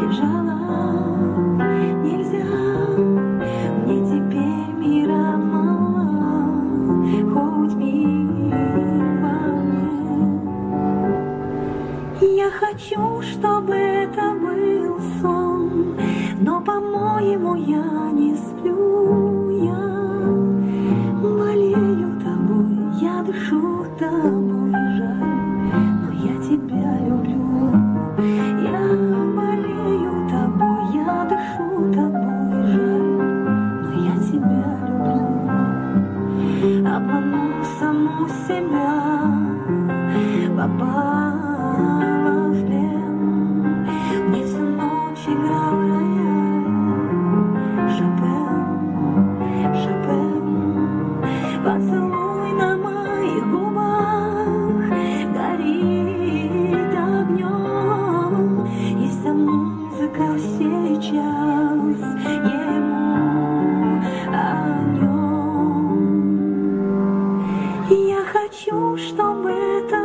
лежала. Нельзя мне теперь мира мало, хоть мне. Я хочу, чтобы это был сон, но, по-моему, я не сплю. Я болею тобой, я дышу тобой, саму себя попала в плен. Мне всю ночь играл рояль, Шопен, Шопен, поцелуй на моих губах горит огнем, и вся музыка сейчас. что мы так